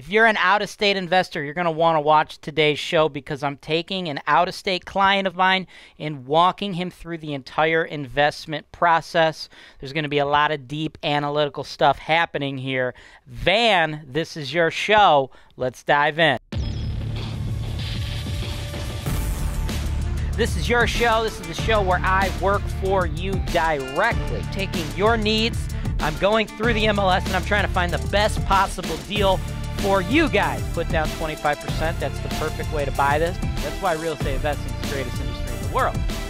If you're an out of state investor, you're going to want to watch today's show because I'm taking an out of state client of mine and walking him through the entire investment process. There's going to be a lot of deep analytical stuff happening here. Van, this is your show. Let's dive in. This is your show. This is the show where I work for you directly, taking your needs. I'm going through the MLS and I'm trying to find the best possible deal for you guys. Put down 25%. That's the perfect way to buy this. That's why real estate investing is the greatest industry in the world.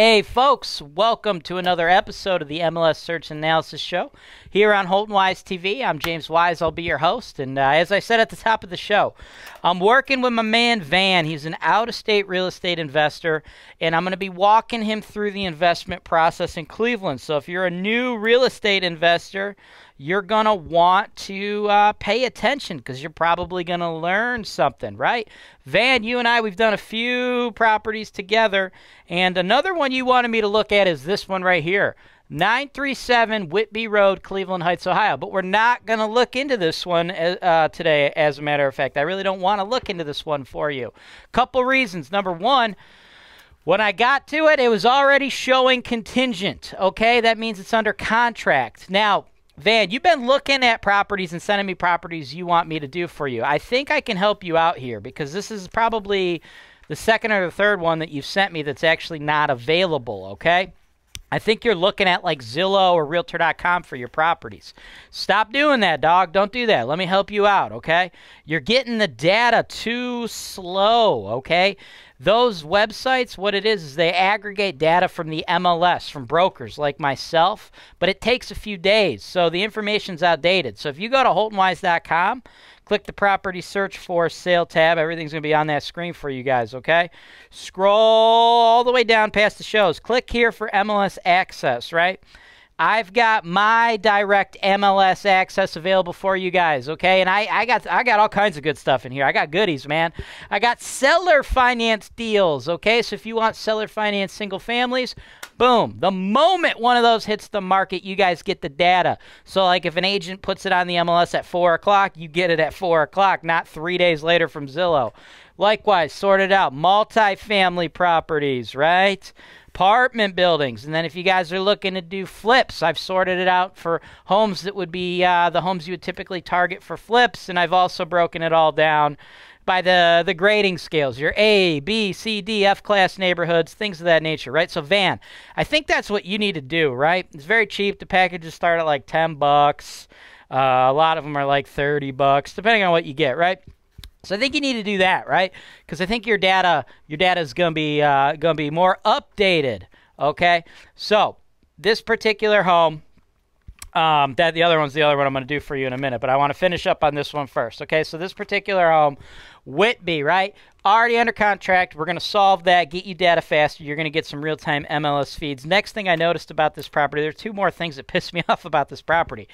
Hey, folks, welcome to another episode of the MLS Search and Analysis Show here on Holton Wise TV. I'm James Wise. I'll be your host. And uh, as I said at the top of the show, I'm working with my man Van. He's an out of state real estate investor, and I'm going to be walking him through the investment process in Cleveland. So if you're a new real estate investor, you're going to want to uh, pay attention because you're probably going to learn something, right? Van, you and I, we've done a few properties together. And another one you wanted me to look at is this one right here 937 Whitby Road, Cleveland Heights, Ohio. But we're not going to look into this one uh, today, as a matter of fact. I really don't want to look into this one for you. Couple reasons. Number one, when I got to it, it was already showing contingent. Okay, that means it's under contract. Now, Van, you've been looking at properties and sending me properties you want me to do for you. I think I can help you out here because this is probably the second or the third one that you've sent me that's actually not available, okay? I think you're looking at like Zillow or Realtor.com for your properties. Stop doing that, dog. Don't do that. Let me help you out, okay? You're getting the data too slow, okay? Those websites, what it is, is they aggregate data from the MLS, from brokers like myself, but it takes a few days. So the information's outdated. So if you go to HoltonWise.com, click the property search for sale tab, everything's going to be on that screen for you guys, okay? Scroll all the way down past the shows. Click here for MLS access, right? I've got my direct MLS access available for you guys, okay? And I, I got I got all kinds of good stuff in here. I got goodies, man. I got seller finance deals, okay? So if you want seller finance single families, boom. The moment one of those hits the market, you guys get the data. So like if an agent puts it on the MLS at four o'clock, you get it at four o'clock, not three days later from Zillow. Likewise, sorted out multifamily properties, right? Apartment buildings. And then if you guys are looking to do flips, I've sorted it out for homes that would be uh, the homes you would typically target for flips. And I've also broken it all down by the, the grading scales, your A, B, C, D, F class neighborhoods, things of that nature, right? So van, I think that's what you need to do, right? It's very cheap. The packages start at like 10 bucks. Uh, a lot of them are like 30 bucks, depending on what you get, right? So I think you need to do that, right? Because I think your data your data is going to be uh, going to be more updated. Okay, so this particular home. Um, that the other one's the other one I'm going to do for you in a minute, but I want to finish up on this one first. Okay, so this particular home Whitby, right? Already under contract. We're going to solve that, get you data faster. You're going to get some real time MLS feeds. Next thing I noticed about this property, there are two more things that pissed me off about this property.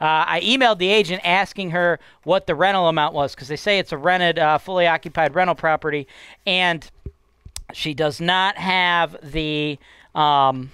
Uh, I emailed the agent asking her what the rental amount was because they say it's a rented, uh, fully occupied rental property, and she does not have the. Um,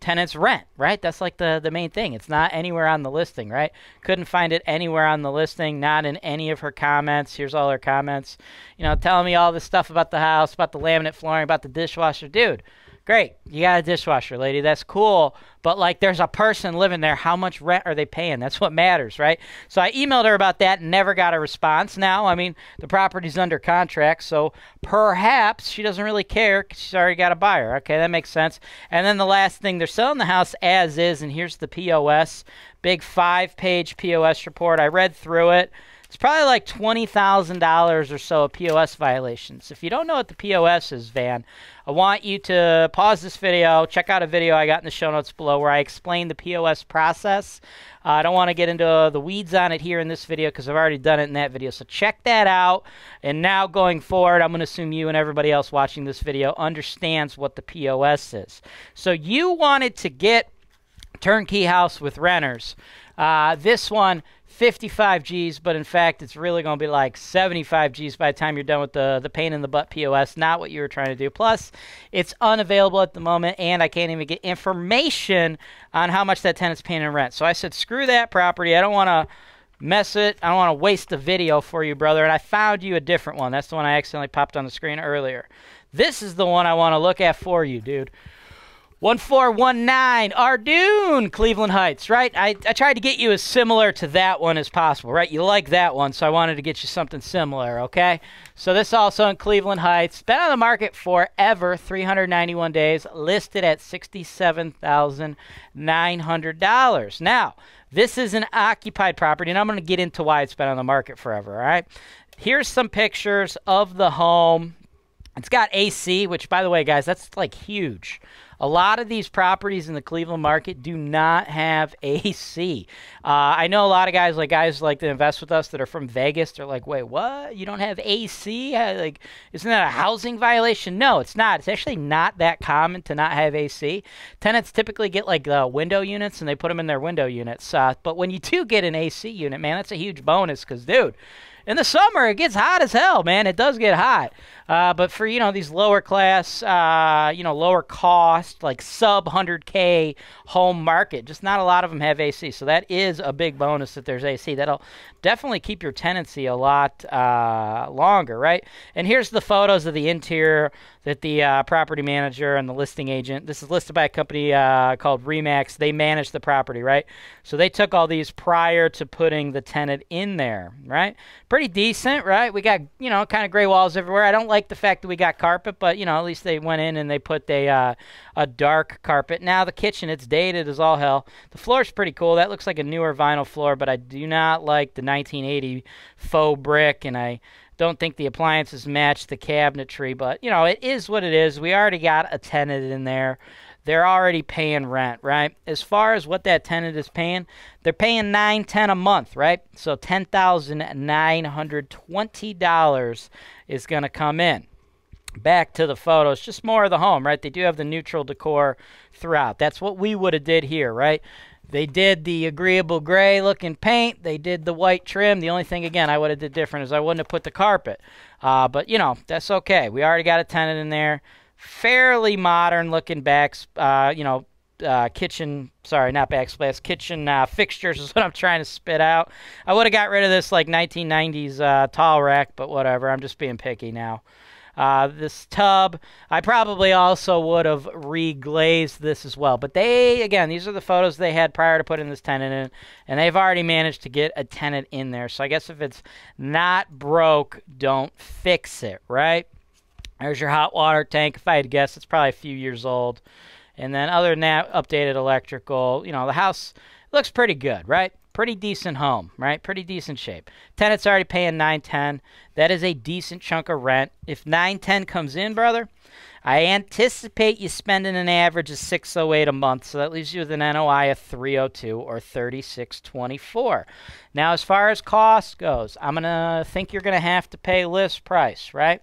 tenants rent, right? That's like the the main thing. It's not anywhere on the listing, right? Couldn't find it anywhere on the listing, not in any of her comments. Here's all her comments. You know, telling me all this stuff about the house, about the laminate flooring, about the dishwasher. Dude, Great, you got a dishwasher, lady. That's cool. But like, there's a person living there. How much rent are they paying? That's what matters, right? So I emailed her about that and never got a response. Now, I mean, the property's under contract, so perhaps she doesn't really care because she's already got a buyer. Okay, that makes sense. And then the last thing, they're selling the house as is, and here's the POS, big five-page POS report. I read through it. It's probably like $20,000 or so of POS violations. If you don't know what the POS is, Van, I want you to pause this video, check out a video I got in the show notes below where I explain the POS process. Uh, I don't want to get into the weeds on it here in this video because I've already done it in that video. So check that out. And now going forward, I'm going to assume you and everybody else watching this video understands what the POS is. So you wanted to get turnkey house with renters. Uh, this one, 55 G's, but in fact, it's really going to be like 75 G's by the time you're done with the, the pain in the butt POS, not what you were trying to do. Plus, it's unavailable at the moment, and I can't even get information on how much that tenant's paying in rent. So I said, screw that property. I don't want to mess it. I don't want to waste the video for you, brother. And I found you a different one. That's the one I accidentally popped on the screen earlier. This is the one I want to look at for you, dude. 1419 Ardoon, Cleveland Heights, right? I, I tried to get you as similar to that one as possible, right? You like that one, so I wanted to get you something similar, okay? So this also in Cleveland Heights. Been on the market forever, 391 days, listed at $67,900. Now, this is an occupied property, and I'm going to get into why it's been on the market forever, all right? Here's some pictures of the home. It's got AC, which, by the way, guys, that's like huge. A lot of these properties in the Cleveland market do not have AC. Uh, I know a lot of guys, like guys like to invest with us that are from Vegas. They're like, "Wait, what? You don't have AC? Like, isn't that a housing violation?" No, it's not. It's actually not that common to not have AC. Tenants typically get like uh, window units and they put them in their window units. Uh, but when you do get an AC unit, man, that's a huge bonus because, dude in the summer it gets hot as hell man it does get hot uh, but for you know these lower class uh, you know lower cost like sub 100k home market just not a lot of them have ac so that is a big bonus that there's ac that'll definitely keep your tenancy a lot uh, longer right? And here's the photos of the interior that the uh, property manager and the listing agent this is listed by a company uh, called remax. They manage the property right? So they took all these prior to putting the tenant in there right? Pretty decent, right? We got, you know, kind of gray walls everywhere. I don't like the fact that we got carpet, but, you know, at least they went in and they put a, uh, a dark carpet. Now the kitchen, it's dated as all hell. The floor's pretty cool. That looks like a newer vinyl floor, but I do not like the 1980 faux brick, and I don't think the appliances match the cabinetry, but, you know, it is what it is. We already got a tenant in there they're already paying rent, right? As far as what that tenant is paying, they're paying nine ten a month, right? So ten thousand nine hundred twenty dollars is going to come in. Back to the photos, just more of the home, right? They do have the neutral decor throughout. That's what we would have did here, right? They did the agreeable gray looking paint. They did the white trim. The only thing, again, I would have did different is I wouldn't have put the carpet. Uh, but, you know, that's okay. We already got a tenant in there fairly modern looking backs, uh, you know, uh, kitchen, sorry, not backsplash, kitchen uh, fixtures is what I'm trying to spit out. I would have got rid of this like 1990s uh, tall rack, but whatever. I'm just being picky now. Uh, this tub, I probably also would have reglazed this as well. But they, again, these are the photos they had prior to putting this tenant in, and they've already managed to get a tenant in there. So I guess if it's not broke, don't fix it, right? There's your hot water tank. If I had to guess, it's probably a few years old. And then other than that, updated electrical. You know, the house looks pretty good, right? Pretty decent home, right? Pretty decent shape. Tenant's already paying 910. That is a decent chunk of rent. If 910 comes in, brother, I anticipate you spending an average of 608 a month, so that leaves you with an NOI of 302 or 3624. Now, as far as cost goes, I'm gonna think you're gonna have to pay list price, right?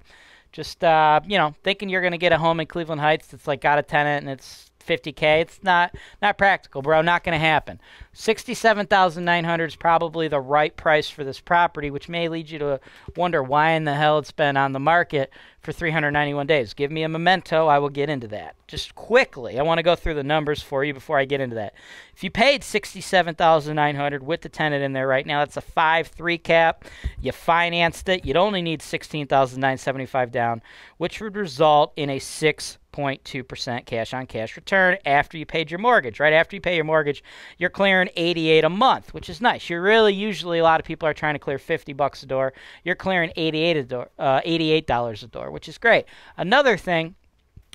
Just uh, you know thinking you're going to get a home in Cleveland Heights that's like got a tenant and it's 50k. It's not not practical, bro. Not going to happen. 67,900 is probably the right price for this property, which may lead you to wonder why in the hell it's been on the market for 391 days. Give me a memento, I will get into that. Just quickly, I want to go through the numbers for you before I get into that. If you paid 67,900 with the tenant in there right now, that's a 5-3 cap. You financed it, you'd only need 16,975 down, which would result in a 6 0.2% cash on cash return after you paid your mortgage. Right after you pay your mortgage, you're clearing 88 a month, which is nice. You're really usually a lot of people are trying to clear 50 bucks a door. You're clearing 88 a door, uh, $88 a door, which is great. Another thing,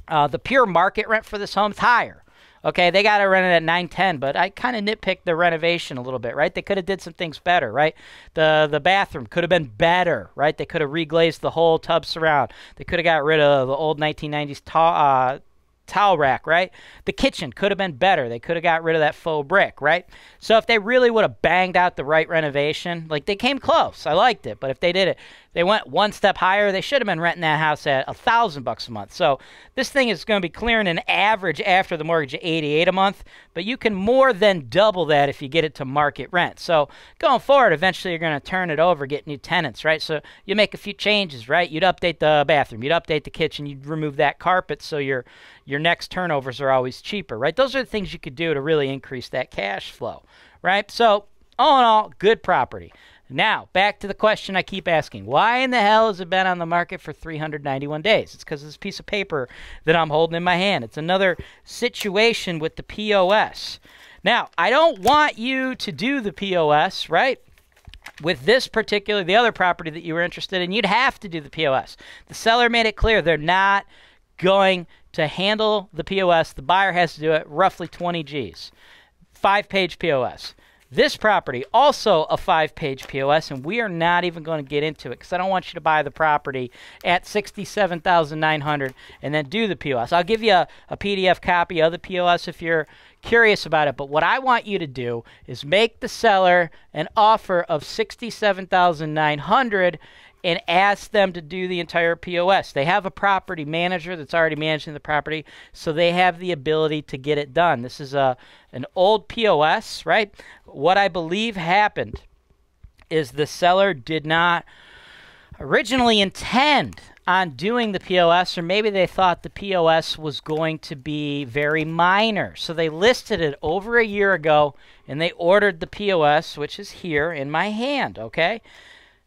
uh, the pure market rent for this home is higher. Okay, they got to rent it at 910, but I kind of nitpicked the renovation a little bit, right? They could have did some things better, right? The the bathroom could have been better, right? They could have reglazed the whole tub surround. They could have got rid of the old 1990s ta- uh, towel rack, right? The kitchen could have been better. They could have got rid of that faux brick, right? So if they really would have banged out the right renovation, like they came close. I liked it, but if they did it, they went one step higher. They should have been renting that house at a thousand bucks a month. So this thing is going to be clearing an average after the mortgage of 88 a month, but you can more than double that if you get it to market rent. So going forward, eventually you're going to turn it over, get new tenants, right? So you make a few changes, right? You'd update the bathroom, you'd update the kitchen, you'd remove that carpet so your your next turnovers are always cheaper, right? Those are the things you could do to really increase that cash flow, right? So all in all, good property. Now, back to the question I keep asking. Why in the hell has it been on the market for 391 days? It's because of this piece of paper that I'm holding in my hand. It's another situation with the POS. Now, I don't want you to do the POS, right? With this particular, the other property that you were interested in, you'd have to do the POS. The seller made it clear they're not going to handle the POS. The buyer has to do it roughly 20 G's. Five page POS. This property, also a five page POS, and we are not even going to get into it because I don't want you to buy the property at 67900 and then do the POS. I'll give you a, a PDF copy of the POS if you're curious about it. But what I want you to do is make the seller an offer of 67900 and ask them to do the entire POS. They have a property manager that's already managing the property, so they have the ability to get it done. This is a an old POS, right? What I believe happened is the seller did not originally intend on doing the POS, or maybe they thought the POS was going to be very minor. So they listed it over a year ago and they ordered the POS, which is here in my hand, okay?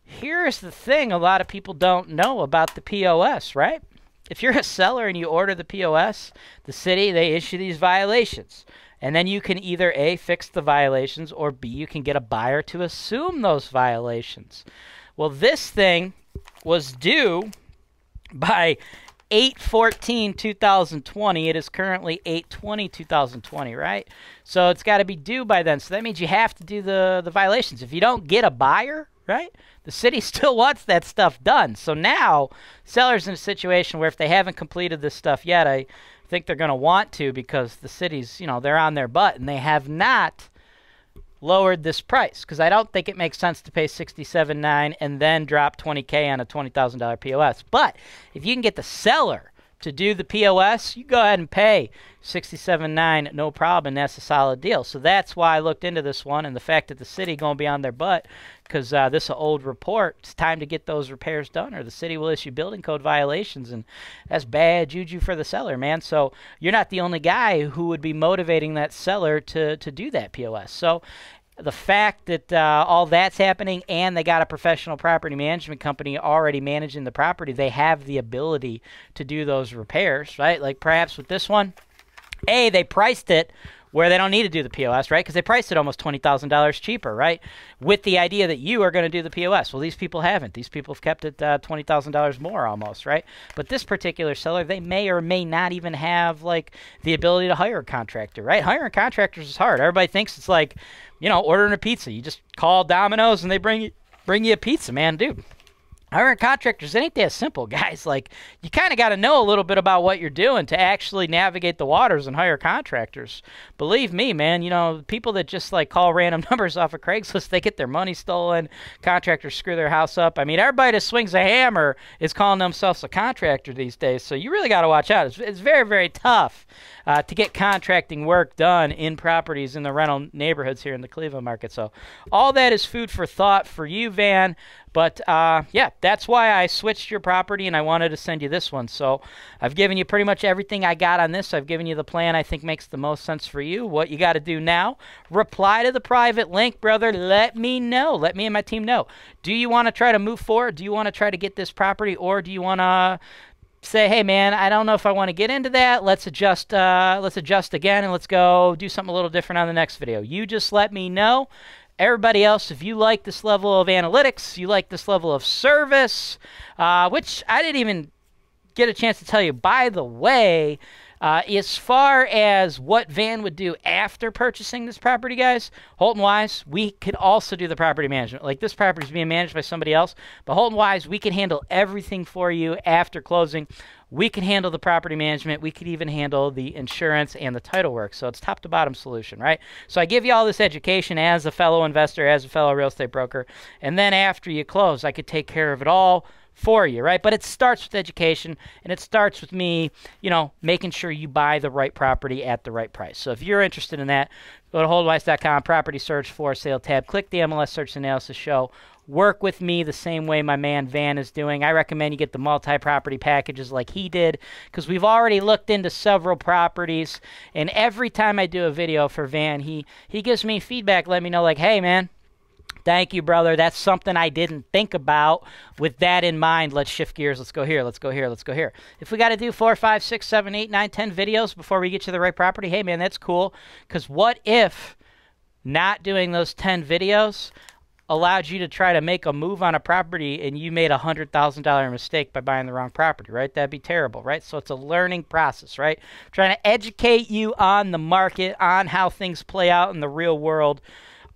Here's the thing a lot of people don't know about the POS, right? If you're a seller and you order the POS, the city, they issue these violations. And then you can either A, fix the violations, or B, you can get a buyer to assume those violations. Well, this thing was due by 814 2020 it is currently 820 2020 right so it's got to be due by then so that means you have to do the the violations if you don't get a buyer right the city still wants that stuff done. So now, sellers in a situation where if they haven't completed this stuff yet, I think they're going to want to because the city's, you know, they're on their butt and they have not lowered this price because I don't think it makes sense to pay 67.9 and then drop 20k on a $20,000 POS. But if you can get the seller to do the POS, you go ahead and pay 67.9 no problem and that's a solid deal so that's why i looked into this one and the fact that the city going to be on their butt because uh, this is an old report it's time to get those repairs done or the city will issue building code violations and that's bad juju for the seller man so you're not the only guy who would be motivating that seller to, to do that pos so the fact that uh, all that's happening and they got a professional property management company already managing the property, they have the ability to do those repairs, right? Like perhaps with this one, a, they priced it where they don't need to do the POS, right? Because they priced it almost $20,000 cheaper, right? With the idea that you are going to do the POS. Well, these people haven't. These people have kept it uh, $20,000 more almost, right? But this particular seller, they may or may not even have like the ability to hire a contractor, right? Hiring contractors is hard. Everybody thinks it's like, you know, ordering a pizza. You just call Domino's and they bring you bring you a pizza, man, dude hiring contractors ain't that simple guys. Like you kind of got to know a little bit about what you're doing to actually navigate the waters and hire contractors. Believe me man you know people that just like call random numbers off of craigslist they get their money stolen. Contractors screw their house up. I mean everybody that swings a hammer is calling themselves a contractor these days. So you really got to watch out. It's, it's very very tough uh, to get contracting work done in properties in the rental neighborhoods here in the cleveland market. So all that is food for thought for you van but uh, yeah, that's why I switched your property and I wanted to send you this one. So I've given you pretty much everything I got on this. I've given you the plan I think makes the most sense for you. What you got to do now, reply to the private link, brother. Let me know. Let me and my team know. Do you want to try to move forward? Do you want to try to get this property or do you want to say, hey man, I don't know if I want to get into that. Let's adjust. Uh, let's adjust again, and let's go do something a little different on the next video. You just let me know. Everybody else, if you like this level of analytics, you like this level of service, uh, which I didn't even get a chance to tell you. By the way, Uh, as far as what Van would do after purchasing this property, guys, Holton Wise, we could also do the property management. Like this property is being managed by somebody else, but Holton Wise, we can handle everything for you after closing. We can handle the property management. We could even handle the insurance and the title work. So it's top to bottom solution, right? So I give you all this education as a fellow investor, as a fellow real estate broker, and then after you close, I could take care of it all for you, right? But it starts with education and it starts with me, you know, making sure you buy the right property at the right price. So if you're interested in that, go to HoltonWise.com, property search for sale tab, click the MLS search analysis show. Work with me the same way my man Van is doing. I recommend you get the multi property packages like he did because we've already looked into several properties. And every time I do a video for Van, he, he gives me feedback, let me know, like, hey, man, Thank you, brother. That's something I didn't think about. With that in mind, let's shift gears. Let's go here. Let's go here. Let's go here. If we got to do four, five, six, seven, eight, nine, ten videos before we get to the right property, hey, man, that's cool. Because what if not doing those 10 videos allowed you to try to make a move on a property and you made a hundred thousand dollar mistake by buying the wrong property, right? That'd be terrible, right? So it's a learning process, right? trying to educate you on the market, on how things play out in the real world,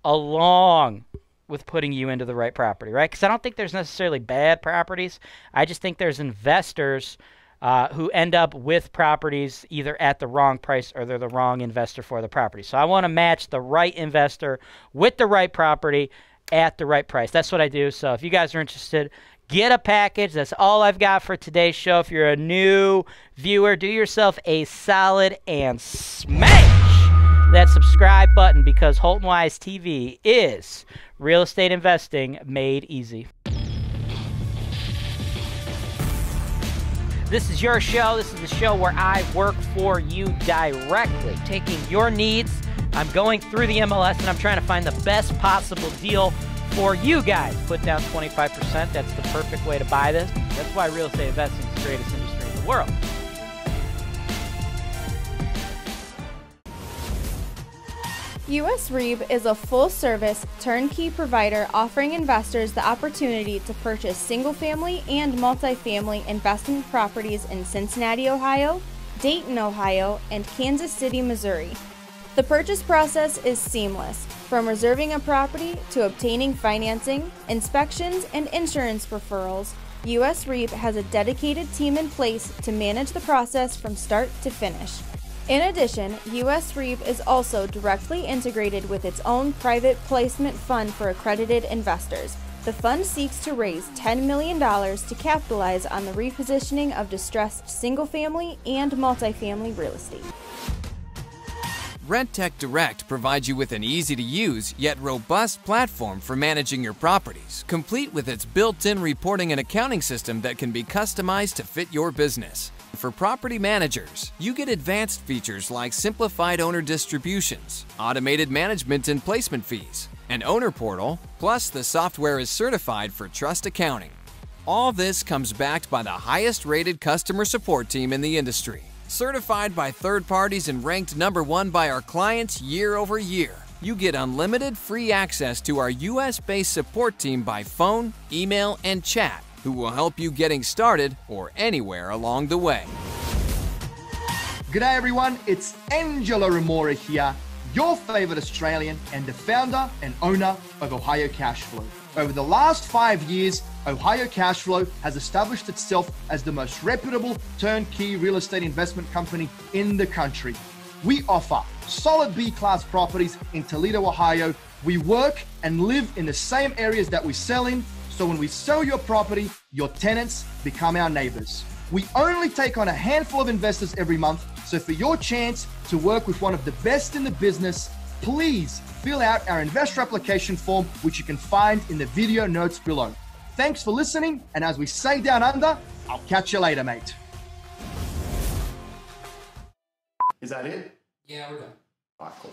along with putting you into the right property, right? Because I don't think there's necessarily bad properties. I just think there's investors uh, who end up with properties either at the wrong price or they're the wrong investor for the property. So I want to match the right investor with the right property at the right price. That's what I do. So if you guys are interested, get a package. That's all I've got for today's show. If you're a new viewer, do yourself a solid and smash that subscribe button because Holton Wise TV is real estate investing made easy. This is your show. This is the show where I work for you directly, taking your needs. I'm going through the MLS and I'm trying to find the best possible deal for you guys. Put down 25%. That's the perfect way to buy this. That's why real estate investing is the greatest industry in the world. US REIB is a full service, turnkey provider offering investors the opportunity to purchase single family and multifamily investment properties in Cincinnati, Ohio, Dayton, Ohio, and Kansas City, Missouri. The purchase process is seamless, from reserving a property to obtaining financing, inspections, and insurance referrals. US REIB has a dedicated team in place to manage the process from start to finish. In addition, US REIB is also directly integrated with its own private placement fund for accredited investors. The fund seeks to raise $10 million to capitalize on the repositioning of distressed single family and multifamily real estate. Rentec Direct provides you with an easy to use yet robust platform for managing your properties, complete with its built in reporting and accounting system that can be customized to fit your business. For property managers, you get advanced features like simplified owner distributions, automated management and placement fees, an owner portal, plus the software is certified for trust accounting. All this comes backed by the highest rated customer support team in the industry, certified by third parties and ranked number one by our clients year over year. You get unlimited free access to our US based support team by phone, email, and chat who will help you getting started or anywhere along the way. G'day everyone, it's Angela Remora here, your favorite Australian and the founder and owner of Ohio Cashflow. Over the last five years, Ohio Cashflow has established itself as the most reputable turnkey real estate investment company in the country. We offer solid B class properties in Toledo, Ohio. We work and live in the same areas that we sell in so when we sell your property, your tenants become our neighbors. We only take on a handful of investors every month. So for your chance to work with one of the best in the business, please fill out our investor application form, which you can find in the video notes below. Thanks for listening. And as we say down under, I'll catch you later, mate. Is that it? Yeah, we're done. All right, cool.